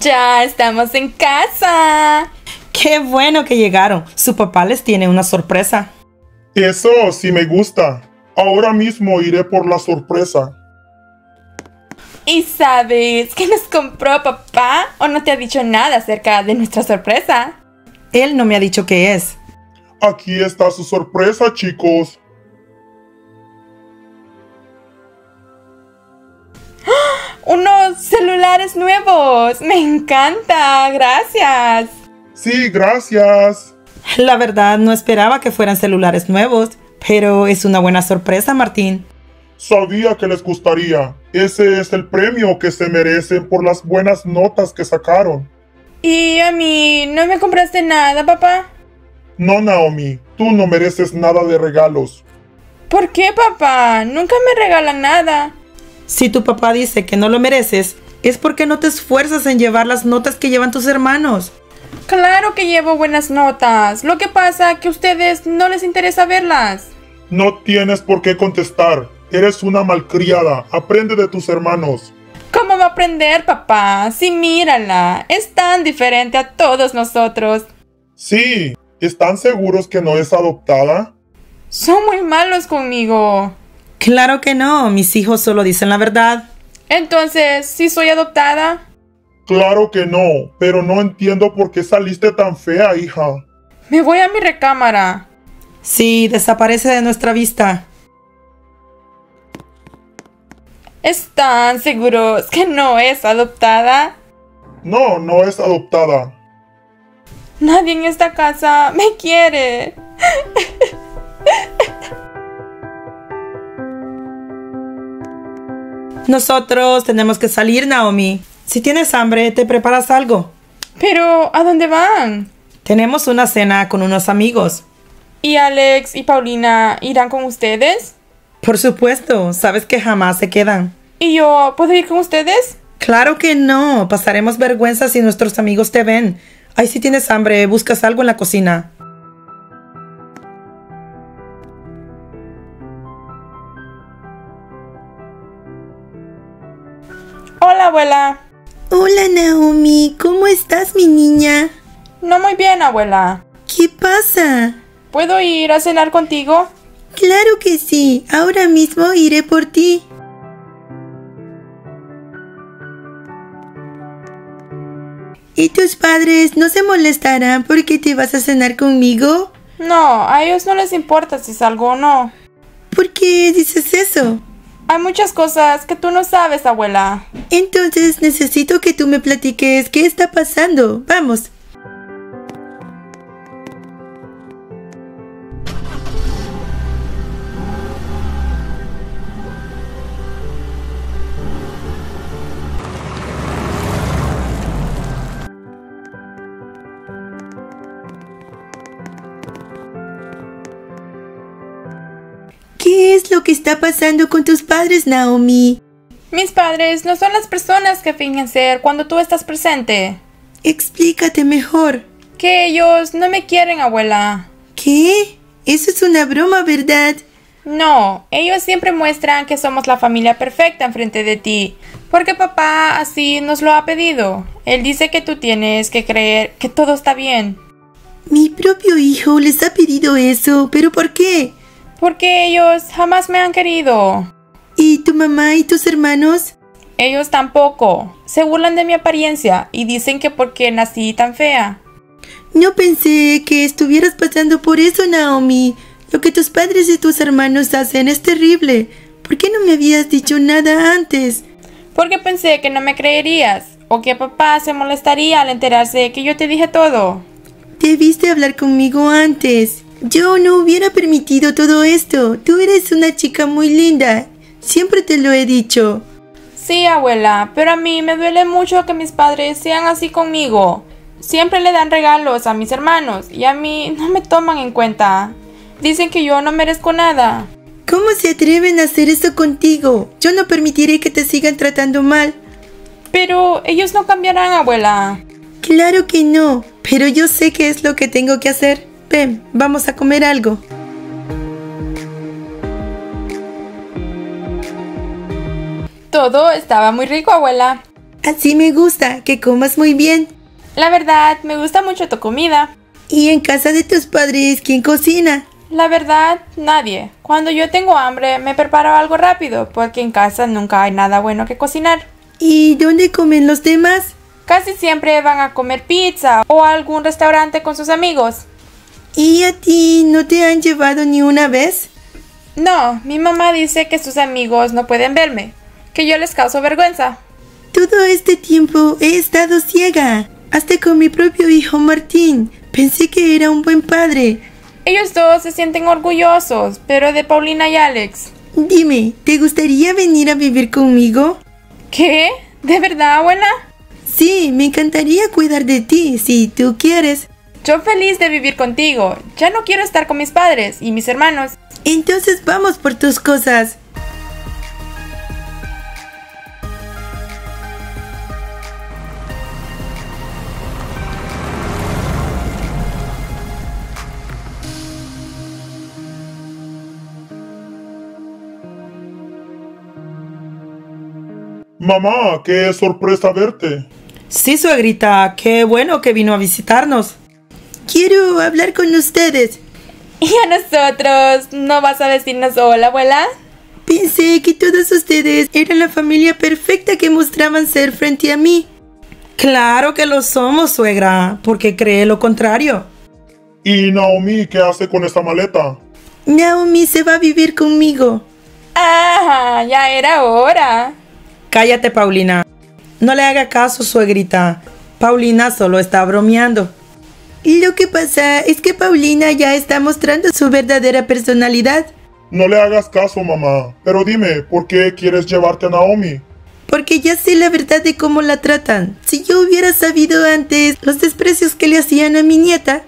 Ya estamos en casa. Qué bueno que llegaron. Su papá les tiene una sorpresa. Eso sí me gusta. Ahora mismo iré por la sorpresa. ¿Y sabes qué nos compró papá? ¿O no te ha dicho nada acerca de nuestra sorpresa? Él no me ha dicho qué es. Aquí está su sorpresa, chicos. ¡Unos celulares nuevos! ¡Me encanta! ¡Gracias! Sí, gracias. La verdad, no esperaba que fueran celulares nuevos, pero es una buena sorpresa, Martín. Sabía que les gustaría. Ese es el premio que se merecen por las buenas notas que sacaron. ¿Y a mí no me compraste nada, papá? No, Naomi, tú no mereces nada de regalos. ¿Por qué, papá? Nunca me regalan nada. Si tu papá dice que no lo mereces, es porque no te esfuerzas en llevar las notas que llevan tus hermanos. Claro que llevo buenas notas. Lo que pasa es que a ustedes no les interesa verlas. No tienes por qué contestar. Eres una malcriada. Aprende de tus hermanos. ¿Cómo va a aprender, papá? Sí, mírala. Es tan diferente a todos nosotros. Sí. ¿Están seguros que no es adoptada? Son muy malos conmigo. Claro que no. Mis hijos solo dicen la verdad. Entonces, ¿sí soy adoptada? Claro que no, pero no entiendo por qué saliste tan fea, hija. Me voy a mi recámara. Sí, desaparece de nuestra vista. ¿Están seguros que no es adoptada? No, no es adoptada. Nadie en esta casa me quiere. Nosotros tenemos que salir, Naomi. Si tienes hambre, te preparas algo. Pero, ¿a dónde van? Tenemos una cena con unos amigos. ¿Y Alex y Paulina irán con ustedes? Por supuesto, sabes que jamás se quedan. ¿Y yo puedo ir con ustedes? Claro que no, pasaremos vergüenza si nuestros amigos te ven. Ay, si tienes hambre, buscas algo en la cocina. Hola, abuela. Hola Naomi, ¿cómo estás mi niña? No muy bien, abuela. ¿Qué pasa? ¿Puedo ir a cenar contigo? Claro que sí, ahora mismo iré por ti. ¿Y tus padres no se molestarán porque te vas a cenar conmigo? No, a ellos no les importa si salgo o no. ¿Por qué dices eso? Hay muchas cosas que tú no sabes, abuela. Entonces necesito que tú me platiques qué está pasando. Vamos. Está pasando con tus padres, Naomi? Mis padres no son las personas que fingen ser cuando tú estás presente. Explícate mejor. Que ellos no me quieren, abuela. ¿Qué? Eso es una broma, ¿verdad? No, ellos siempre muestran que somos la familia perfecta enfrente de ti, porque papá así nos lo ha pedido. Él dice que tú tienes que creer que todo está bien. Mi propio hijo les ha pedido eso, pero ¿por qué? Porque ellos jamás me han querido. ¿Y tu mamá y tus hermanos? Ellos tampoco. Se burlan de mi apariencia y dicen que porque nací tan fea. No pensé que estuvieras pasando por eso, Naomi. Lo que tus padres y tus hermanos hacen es terrible. ¿Por qué no me habías dicho nada antes? Porque pensé que no me creerías o que papá se molestaría al enterarse de que yo te dije todo. Debiste hablar conmigo antes. Yo no hubiera permitido todo esto. Tú eres una chica muy linda. Siempre te lo he dicho. Sí, abuela, pero a mí me duele mucho que mis padres sean así conmigo. Siempre le dan regalos a mis hermanos y a mí no me toman en cuenta. Dicen que yo no merezco nada. ¿Cómo se atreven a hacer eso contigo? Yo no permitiré que te sigan tratando mal. Pero ellos no cambiarán, abuela. Claro que no, pero yo sé qué es lo que tengo que hacer. Ven, vamos a comer algo. Todo estaba muy rico, abuela. Así me gusta, que comas muy bien. La verdad, me gusta mucho tu comida. ¿Y en casa de tus padres quién cocina? La verdad, nadie. Cuando yo tengo hambre, me preparo algo rápido, porque en casa nunca hay nada bueno que cocinar. ¿Y dónde comen los demás? Casi siempre van a comer pizza o a algún restaurante con sus amigos. ¿Y a ti no te han llevado ni una vez? No, mi mamá dice que sus amigos no pueden verme, que yo les causo vergüenza. Todo este tiempo he estado ciega, hasta con mi propio hijo Martín. Pensé que era un buen padre. Ellos dos se sienten orgullosos, pero de Paulina y Alex. Dime, ¿te gustaría venir a vivir conmigo? ¿Qué? ¿De verdad, abuela? Sí, me encantaría cuidar de ti, si tú quieres. Yo feliz de vivir contigo. Ya no quiero estar con mis padres y mis hermanos. Entonces vamos por tus cosas. Mamá, qué sorpresa verte. Sí, suegrita, qué bueno que vino a visitarnos. Quiero hablar con ustedes. ¿Y a nosotros? ¿No vas a decirnos hola, abuela? Pensé que todos ustedes eran la familia perfecta que mostraban ser frente a mí. Claro que lo somos, suegra, porque cree lo contrario. ¿Y Naomi qué hace con esta maleta? Naomi se va a vivir conmigo. Ah, ya era hora. Cállate, Paulina. No le haga caso, suegrita. Paulina solo está bromeando. Lo que pasa es que Paulina ya está mostrando su verdadera personalidad. No le hagas caso, mamá. Pero dime, ¿por qué quieres llevarte a Naomi? Porque ya sé la verdad de cómo la tratan. Si yo hubiera sabido antes los desprecios que le hacían a mi nieta,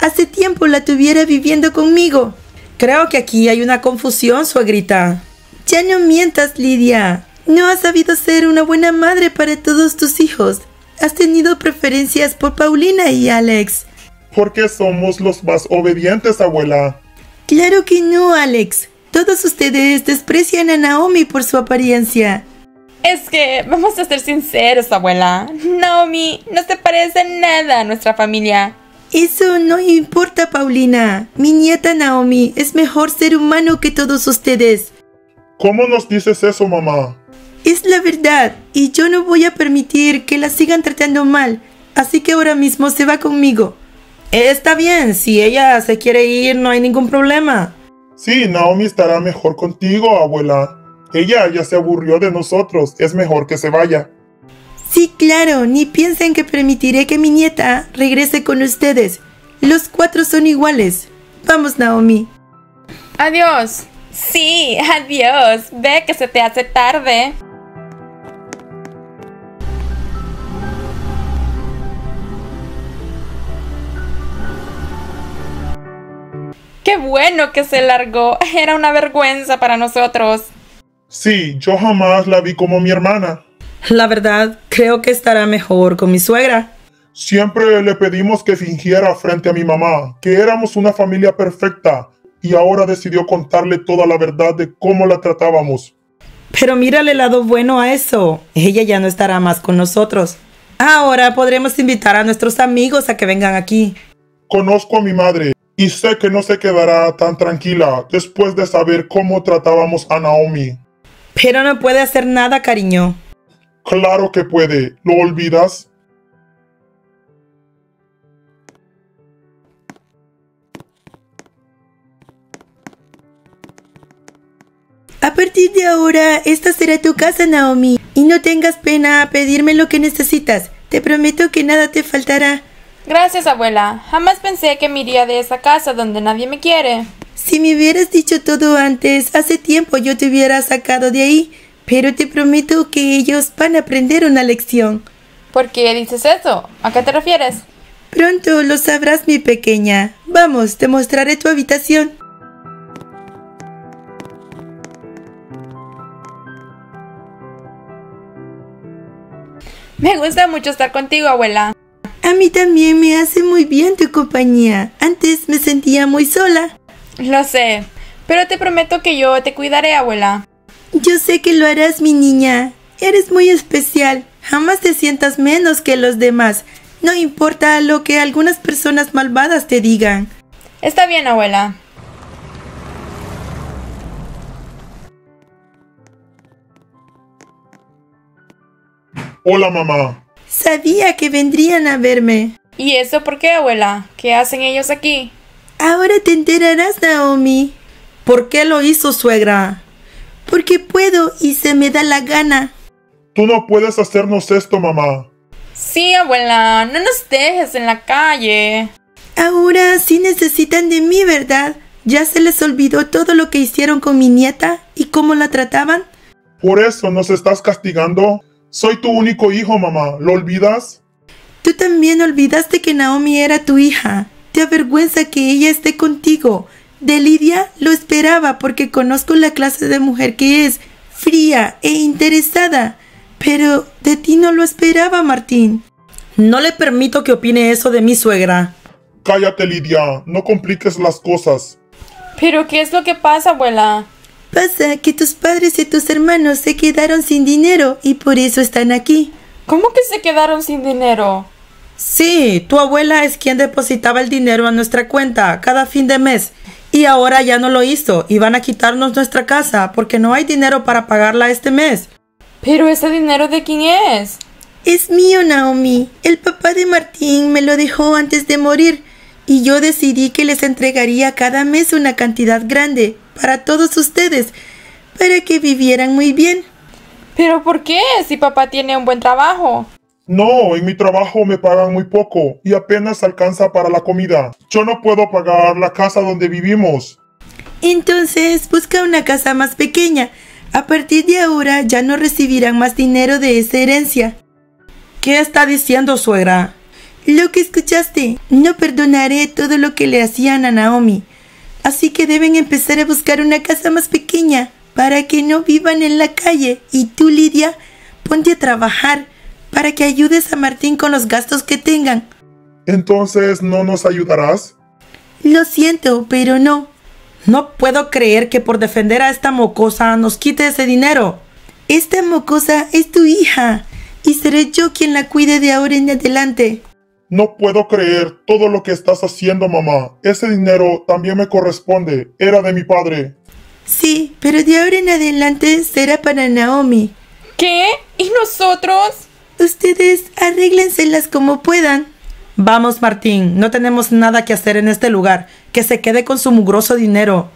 hace tiempo la tuviera viviendo conmigo. Creo que aquí hay una confusión, suegrita. Ya no mientas, Lidia. No has sabido ser una buena madre para todos tus hijos. Has tenido preferencias por Paulina y Alex. Porque somos los más obedientes, abuela. Claro que no, Alex. Todos ustedes desprecian a Naomi por su apariencia. Es que, vamos a ser sinceros, abuela. Naomi no se parece nada a nuestra familia. Eso no importa, Paulina. Mi nieta Naomi es mejor ser humano que todos ustedes. ¿Cómo nos dices eso, mamá? Es la verdad, y yo no voy a permitir que la sigan tratando mal, así que ahora mismo se va conmigo. Está bien, si ella se quiere ir, no hay ningún problema. Sí, Naomi estará mejor contigo, abuela. Ella ya se aburrió de nosotros, es mejor que se vaya. Sí, claro, ni piensen que permitiré que mi nieta regrese con ustedes. Los cuatro son iguales. Vamos, Naomi. Adiós. Sí, adiós. Ve que se te hace tarde. Qué bueno que se largó. Era una vergüenza para nosotros. Sí, yo jamás la vi como mi hermana. La verdad, creo que estará mejor con mi suegra. Siempre le pedimos que fingiera frente a mi mamá que éramos una familia perfecta y ahora decidió contarle toda la verdad de cómo la tratábamos. Pero mírale el lado bueno a eso. Ella ya no estará más con nosotros. Ahora podremos invitar a nuestros amigos a que vengan aquí. Conozco a mi madre y sé que no se quedará tan tranquila después de saber cómo tratábamos a Naomi. Pero no puede hacer nada, cariño. Claro que puede. ¿Lo olvidas? A partir de ahora, esta será tu casa, Naomi. Y no tengas pena a pedirme lo que necesitas. Te prometo que nada te faltará. Gracias, abuela. Jamás pensé que me iría de esa casa donde nadie me quiere. Si me hubieras dicho todo antes, hace tiempo yo te hubiera sacado de ahí. Pero te prometo que ellos van a aprender una lección. ¿Por qué dices eso? ¿A qué te refieres? Pronto lo sabrás, mi pequeña. Vamos, te mostraré tu habitación. Me gusta mucho estar contigo, abuela. A mí también me hace muy bien tu compañía. Antes me sentía muy sola. Lo sé, pero te prometo que yo te cuidaré, abuela. Yo sé que lo harás, mi niña. Eres muy especial. Jamás te sientas menos que los demás. No importa lo que algunas personas malvadas te digan. Está bien, abuela. Hola mamá. Sabía que vendrían a verme. ¿Y eso por qué, abuela? ¿Qué hacen ellos aquí? Ahora te enterarás, Naomi. ¿Por qué lo hizo, suegra? Porque puedo y se me da la gana. Tú no puedes hacernos esto, mamá. Sí, abuela, no nos dejes en la calle. Ahora sí necesitan de mí, ¿verdad? ¿Ya se les olvidó todo lo que hicieron con mi nieta y cómo la trataban? Por eso nos estás castigando. Soy tu único hijo, mamá. ¿Lo olvidas? Tú también olvidaste que Naomi era tu hija. Te avergüenza que ella esté contigo. De Lidia lo esperaba porque conozco la clase de mujer que es, fría e interesada. Pero de ti no lo esperaba, Martín. No le permito que opine eso de mi suegra. Cállate, Lidia. No compliques las cosas. ¿Pero qué es lo que pasa, abuela? Pasa que tus padres y tus hermanos se quedaron sin dinero y por eso están aquí. ¿Cómo que se quedaron sin dinero? Sí, tu abuela es quien depositaba el dinero a nuestra cuenta cada fin de mes. Y ahora ya no lo hizo y van a quitarnos nuestra casa porque no hay dinero para pagarla este mes. ¿Pero ese dinero de quién es? Es mío, Naomi. El papá de Martín me lo dejó antes de morir y yo decidí que les entregaría cada mes una cantidad grande para todos ustedes, para que vivieran muy bien. ¿Pero por qué? Si papá tiene un buen trabajo. No, en mi trabajo me pagan muy poco y apenas alcanza para la comida. Yo no puedo pagar la casa donde vivimos. Entonces busca una casa más pequeña. A partir de ahora ya no recibirán más dinero de esa herencia. ¿Qué está diciendo, suegra? Lo que escuchaste. No perdonaré todo lo que le hacían a Naomi. Así que deben empezar a buscar una casa más pequeña para que no vivan en la calle. Y tú, Lidia, ponte a trabajar para que ayudes a Martín con los gastos que tengan. Entonces, ¿no nos ayudarás? Lo siento, pero no. No puedo creer que por defender a esta mocosa nos quite ese dinero. Esta mocosa es tu hija y seré yo quien la cuide de ahora en adelante. No puedo creer todo lo que estás haciendo, mamá. Ese dinero también me corresponde. Era de mi padre. Sí, pero de ahora en adelante será para Naomi. ¿Qué? ¿Y nosotros? Ustedes arréglenselas como puedan. Vamos, Martín, no tenemos nada que hacer en este lugar. Que se quede con su mugroso dinero.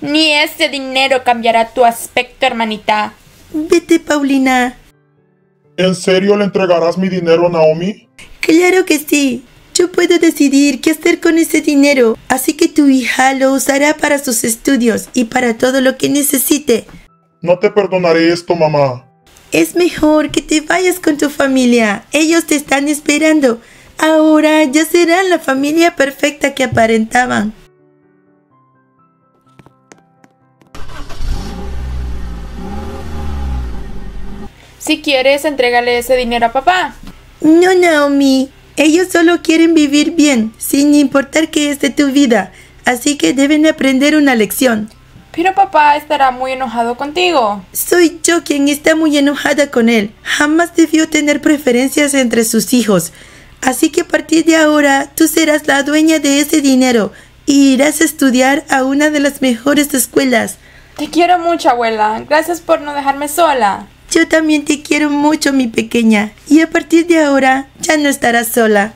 Ni ese dinero cambiará tu aspecto, hermanita. Vete, Paulina. ¿En serio le entregarás mi dinero a Naomi? Claro que sí. Yo puedo decidir qué hacer con ese dinero, así que tu hija lo usará para sus estudios y para todo lo que necesite. No te perdonaré esto, mamá. Es mejor que te vayas con tu familia. Ellos te están esperando. Ahora ya serán la familia perfecta que aparentaban. Si quieres, entrégale ese dinero a papá. No, Naomi. Ellos solo quieren vivir bien, sin importar qué es de tu vida. Así que deben aprender una lección. Pero papá estará muy enojado contigo. Soy yo quien está muy enojada con él. Jamás debió tener preferencias entre sus hijos. Así que a partir de ahora tú serás la dueña de ese dinero y irás a estudiar a una de las mejores escuelas. Te quiero mucho, abuela. Gracias por no dejarme sola. Yo también te quiero mucho, mi pequeña, y a partir de ahora ya no estarás sola.